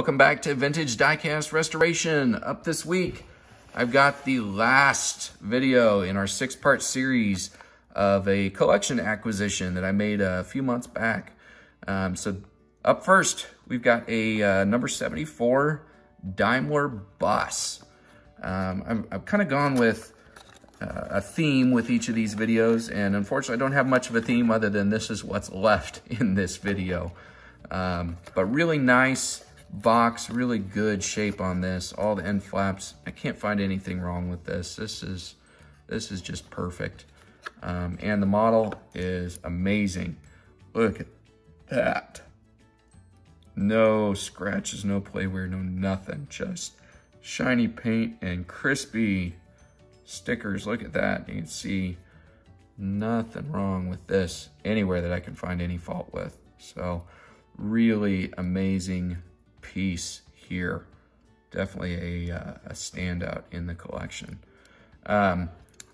Welcome back to Vintage Diecast Restoration. Up this week, I've got the last video in our six-part series of a collection acquisition that I made a few months back. Um, so up first, we've got a uh, number 74 Daimler bus. Um, I'm, I've kind of gone with uh, a theme with each of these videos, and unfortunately I don't have much of a theme other than this is what's left in this video. Um, but really nice box, really good shape on this. All the end flaps, I can't find anything wrong with this. This is, this is just perfect. Um, and the model is amazing. Look at that. No scratches, no play wear, no nothing. Just shiny paint and crispy stickers. Look at that. You can see nothing wrong with this anywhere that I can find any fault with. So really amazing piece here. Definitely a, uh, a standout in the collection. Um,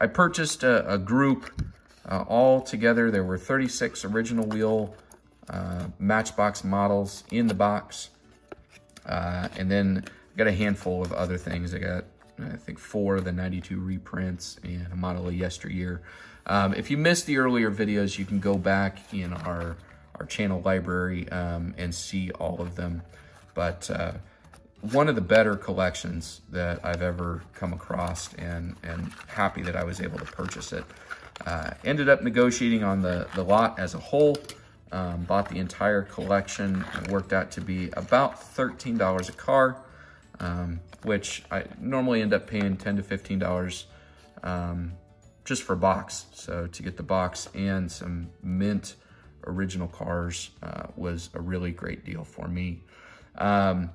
I purchased a, a group uh, all together. There were 36 original wheel uh, Matchbox models in the box. Uh, and then I got a handful of other things. I got, I think, four of the 92 reprints and a model of yesteryear. Um, if you missed the earlier videos, you can go back in our, our channel library um, and see all of them. But uh, one of the better collections that I've ever come across and, and happy that I was able to purchase it. Uh, ended up negotiating on the, the lot as a whole. Um, bought the entire collection. It worked out to be about $13 a car, um, which I normally end up paying 10 to $15 um, just for a box. So to get the box and some mint original cars uh, was a really great deal for me. Um,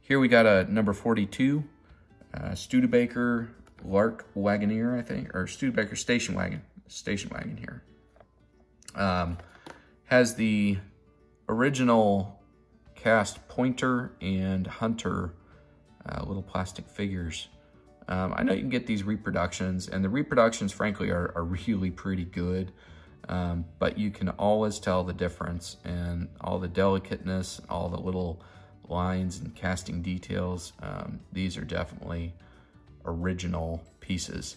here we got a number 42, uh, Studebaker Lark Wagonaire, I think, or Studebaker Station Wagon, Station Wagon here. Um, has the original cast pointer and hunter uh, little plastic figures. Um, I know you can get these reproductions, and the reproductions, frankly, are, are really pretty good. Um, but you can always tell the difference and all the delicateness, all the little lines and casting details. Um, these are definitely original pieces.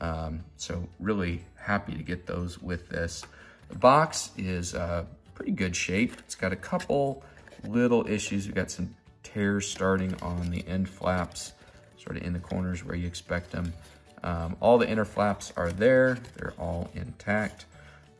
Um, so really happy to get those with this. The box is uh, pretty good shape. It's got a couple little issues. We've got some tears starting on the end flaps, sort of in the corners where you expect them. Um, all the inner flaps are there. They're all intact.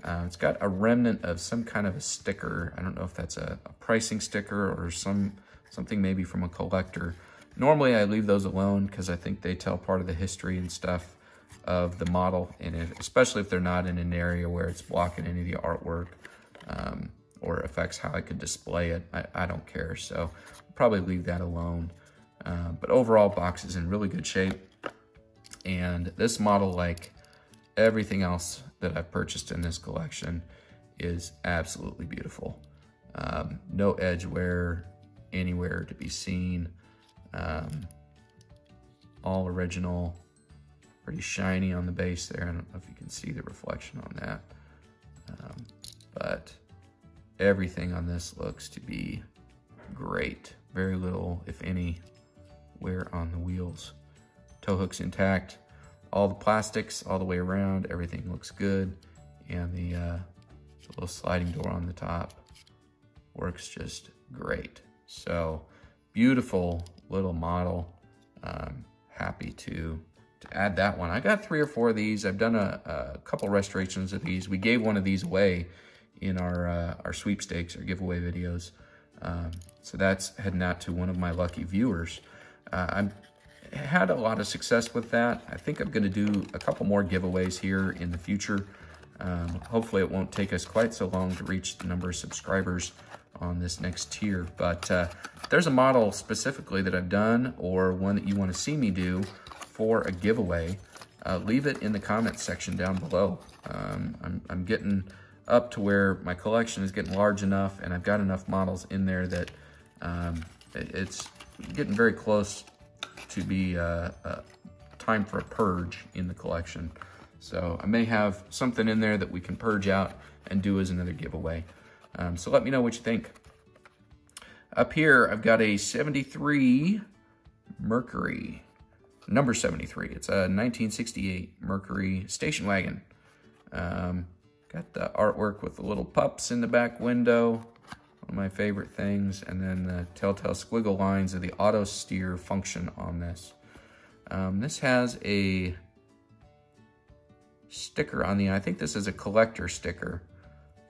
Uh, it's got a remnant of some kind of a sticker. I don't know if that's a, a, pricing sticker or some something maybe from a collector. Normally I leave those alone because I think they tell part of the history and stuff of the model, and if, especially if they're not in an area where it's blocking any of the artwork um, or affects how I could display it. I, I don't care, so I'll probably leave that alone. Uh, but overall, box is in really good shape. And this model, like everything else that I've purchased in this collection, is absolutely beautiful. Um, no edge wear anywhere to be seen. Um, all original pretty shiny on the base there. I don't know if you can see the reflection on that. Um, but everything on this looks to be great. Very little, if any, wear on the wheels. Tow hook's intact. All the plastics all the way around, everything looks good. And the, uh, the little sliding door on the top works just great. So beautiful little model. Um, happy to to add that one. I got three or four of these. I've done a, a couple restorations of these. We gave one of these away in our, uh, our sweepstakes or giveaway videos. Um, so that's heading out to one of my lucky viewers. Uh, I've had a lot of success with that. I think I'm going to do a couple more giveaways here in the future. Um, hopefully it won't take us quite so long to reach the number of subscribers on this next tier. But uh, there's a model specifically that I've done or one that you want to see me do for a giveaway, uh, leave it in the comments section down below. Um, I'm, I'm getting up to where my collection is getting large enough and I've got enough models in there that um, it's getting very close to be uh, uh, time for a purge in the collection. So I may have something in there that we can purge out and do as another giveaway. Um, so let me know what you think. Up here, I've got a 73 Mercury, number 73. It's a 1968 Mercury station wagon. Um, got the artwork with the little pups in the back window, of my favorite things, and then the telltale squiggle lines of the auto steer function on this. Um, this has a sticker on the, I think this is a collector sticker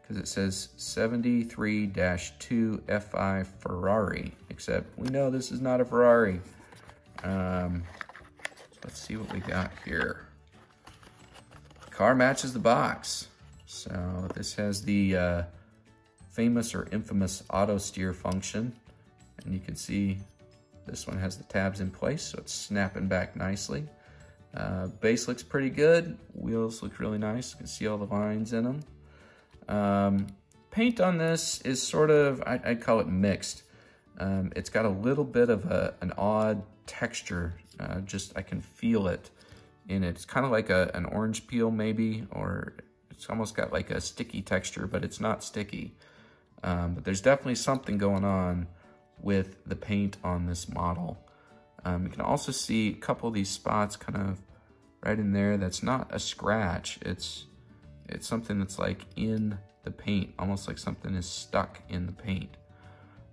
because it says 73-2 FI Ferrari, except we know this is not a Ferrari. Um, let's see what we got here. Car matches the box. So this has the uh, famous or infamous auto steer function. And you can see this one has the tabs in place, so it's snapping back nicely. Uh, base looks pretty good. Wheels look really nice. You can see all the lines in them. Um, paint on this is sort of, I, would call it mixed. Um, it's got a little bit of a, an odd texture. Uh, just, I can feel it in it. It's kind of like a, an orange peel maybe, or it's almost got like a sticky texture, but it's not sticky. Um, but there's definitely something going on with the paint on this model. Um, you can also see a couple of these spots kind of right in there. That's not a scratch. It's it's something that's like in the paint, almost like something is stuck in the paint.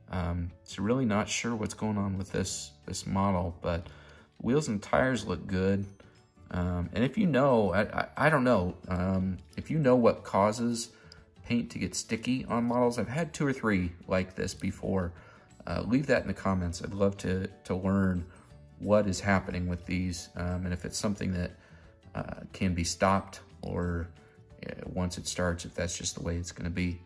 Um, so really not sure what's going on with this this model, but wheels and tires look good. Um, and if you know, I, I, I don't know, um, if you know what causes paint to get sticky on models, I've had two or three like this before. Uh, leave that in the comments. I'd love to, to learn what is happening with these um, and if it's something that uh, can be stopped or uh, once it starts, if that's just the way it's going to be.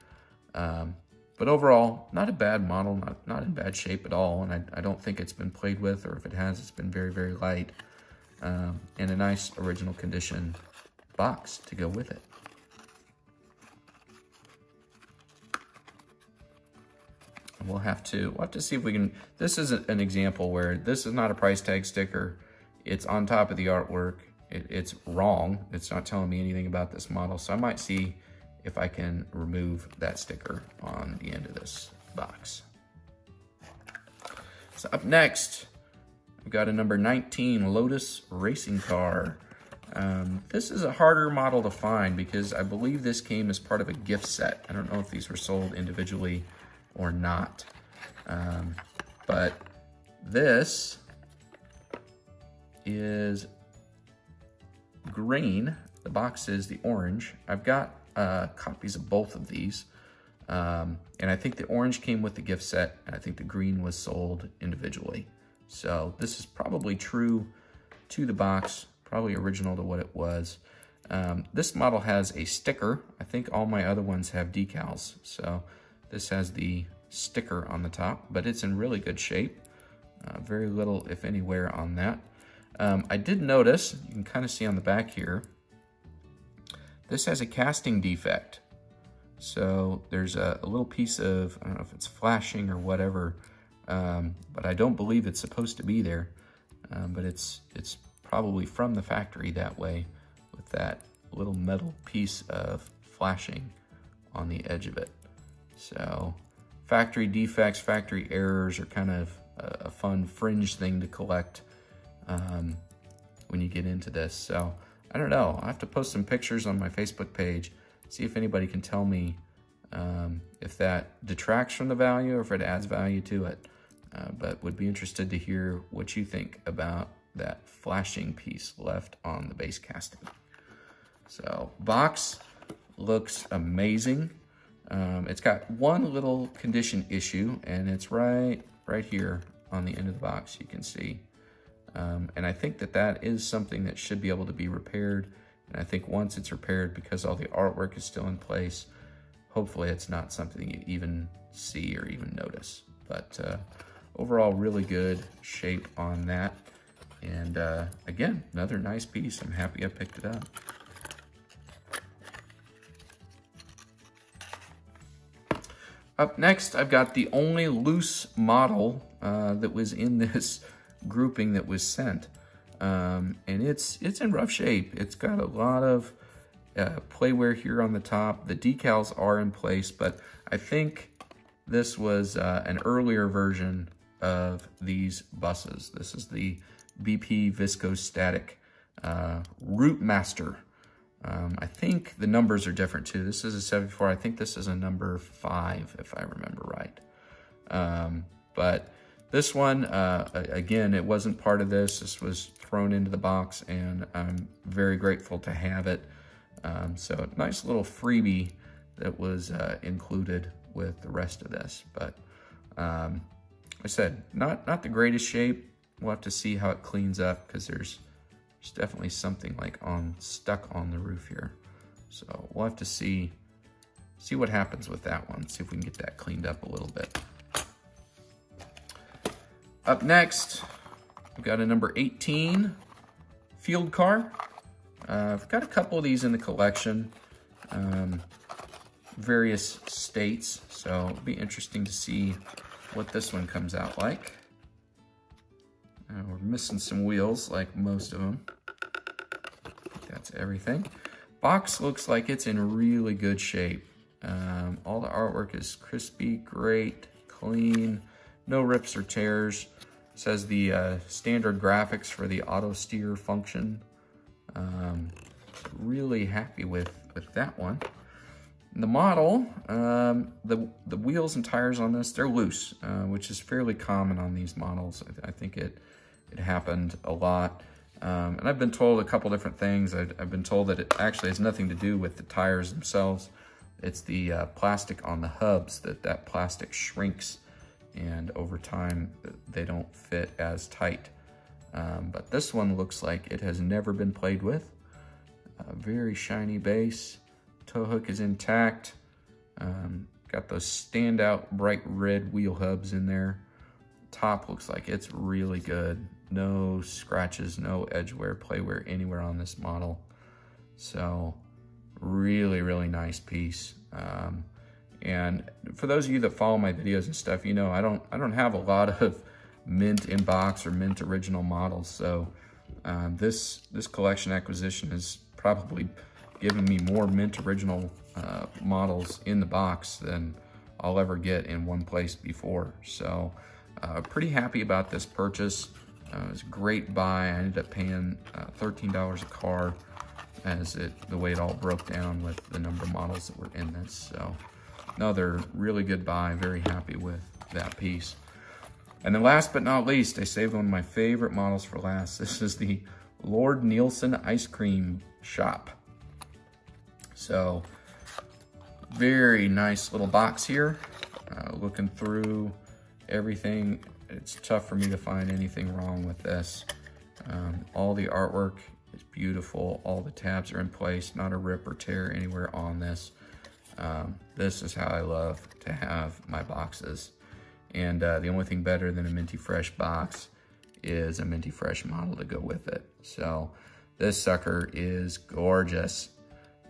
Um, but overall, not a bad model, not, not in bad shape at all. And I, I don't think it's been played with, or if it has, it's been very, very light um, and a nice original condition box to go with it. We'll have to, we'll have to see if we can, this is an example where this is not a price tag sticker. It's on top of the artwork. It, it's wrong. It's not telling me anything about this model. So I might see if I can remove that sticker on the end of this box. So up next, We've got a number 19 Lotus racing car. Um, this is a harder model to find because I believe this came as part of a gift set. I don't know if these were sold individually or not. Um, but this is green. The box is the orange. I've got uh, copies of both of these. Um, and I think the orange came with the gift set, and I think the green was sold individually. So this is probably true to the box, probably original to what it was. Um, this model has a sticker. I think all my other ones have decals. So this has the sticker on the top, but it's in really good shape. Uh, very little, if any, wear on that. Um, I did notice, you can kind of see on the back here, this has a casting defect. So there's a, a little piece of, I don't know if it's flashing or whatever, um, but I don't believe it's supposed to be there. Um, but it's it's probably from the factory that way with that little metal piece of flashing on the edge of it. So factory defects, factory errors are kind of a, a fun fringe thing to collect um, when you get into this. So I don't know. i have to post some pictures on my Facebook page, see if anybody can tell me um, if that detracts from the value or if it adds value to it. Uh, but would be interested to hear what you think about that flashing piece left on the base casting. So box looks amazing. Um, it's got one little condition issue and it's right, right here on the end of the box, you can see. Um, and I think that that is something that should be able to be repaired. And I think once it's repaired, because all the artwork is still in place, hopefully it's not something you even see or even notice. But uh, overall really good shape on that. And uh, again, another nice piece. I'm happy I picked it up. Up next, I've got the only loose model uh, that was in this grouping that was sent. Um, and it's it's in rough shape. It's got a lot of uh, playware here on the top. The decals are in place, but I think this was uh, an earlier version of these buses. This is the BP Viscostatic uh, Routemaster. Um, I think the numbers are different too. This is a 74. I think this is a number five, if I remember right. Um, but this one, uh, again, it wasn't part of this. This was thrown into the box, and I'm very grateful to have it. Um, so nice little freebie that was uh, included with the rest of this. But um, like I said, not, not the greatest shape. We'll have to see how it cleans up because there's, there's definitely something like on stuck on the roof here. So we'll have to see, see what happens with that one. See if we can get that cleaned up a little bit. Up next, we've got a number 18 field car. Uh, I've got a couple of these in the collection, um, various states, so it'll be interesting to see what this one comes out like. Uh, we're missing some wheels, like most of them. That's everything. Box looks like it's in really good shape. Um, all the artwork is crispy, great, clean, no rips or tears. It says the uh, standard graphics for the auto steer function. Um, really happy with, with that one. The model, um, the, the wheels and tires on this, they're loose, uh, which is fairly common on these models. I, I think it, it happened a lot. Um, and I've been told a couple different things. I've, I've, been told that it actually has nothing to do with the tires themselves. It's the uh, plastic on the hubs that that plastic shrinks and over time they don't fit as tight. Um, but this one looks like it has never been played with. A very shiny base. Tow hook is intact. Um, got those standout bright red wheel hubs in there. Top looks like it's really good. No scratches, no edge wear, play wear anywhere on this model. So really, really nice piece. Um, and for those of you that follow my videos and stuff, you know I don't I don't have a lot of mint in box or mint original models. So um, this this collection acquisition has probably given me more mint original uh, models in the box than I'll ever get in one place before. So uh, pretty happy about this purchase. Uh, it was a great buy. I ended up paying uh, $13 a car as it the way it all broke down with the number of models that were in this. So another really good buy. Very happy with that piece. And then last but not least, I saved one of my favorite models for last. This is the Lord Neilson Ice Cream Shop. So, very nice little box here. Uh, looking through everything, it's tough for me to find anything wrong with this. Um, all the artwork is beautiful. All the tabs are in place, not a rip or tear anywhere on this. Um, this is how I love to have my boxes. And uh, the only thing better than a Minty Fresh box is a Minty Fresh model to go with it. So this sucker is gorgeous.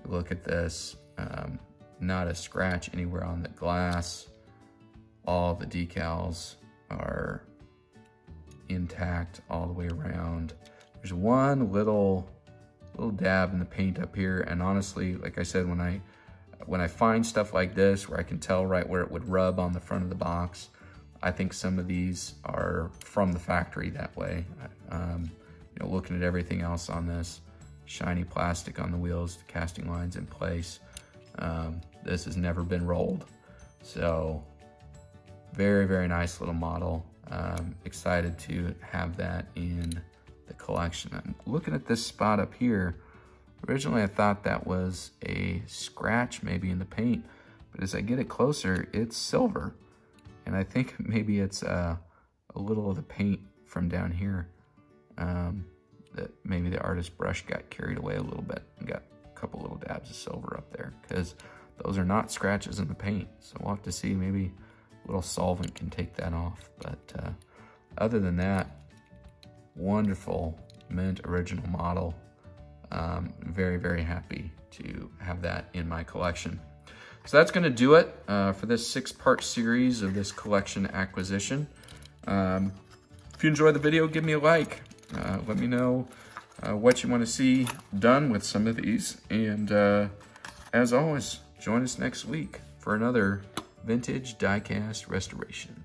Look at this. Um, not a scratch anywhere on the glass. All the decals are intact all the way around. There's one little little dab in the paint up here. And honestly, like I said, when I when I find stuff like this where I can tell right where it would rub on the front of the box, I think some of these are from the factory that way. Um, you know, looking at everything else on this, shiny plastic on the wheels, the casting lines in place. Um, this has never been rolled. So very, very nice little model. Um, excited to have that in the collection. I'm looking at this spot up here. Originally, I thought that was a scratch maybe in the paint, but as I get it closer, it's silver. And I think maybe it's uh, a little of the paint from down here um, that maybe the artist brush got carried away a little bit and got a couple little dabs of silver up there because those are not scratches in the paint. So we'll have to see maybe little solvent can take that off. But uh, other than that, wonderful mint original model. Um, very, very happy to have that in my collection. So that's going to do it uh, for this six-part series of this collection acquisition. Um, if you enjoyed the video, give me a like. Uh, let me know uh, what you want to see done with some of these. And uh, as always, join us next week for another Vintage Diecast Restoration.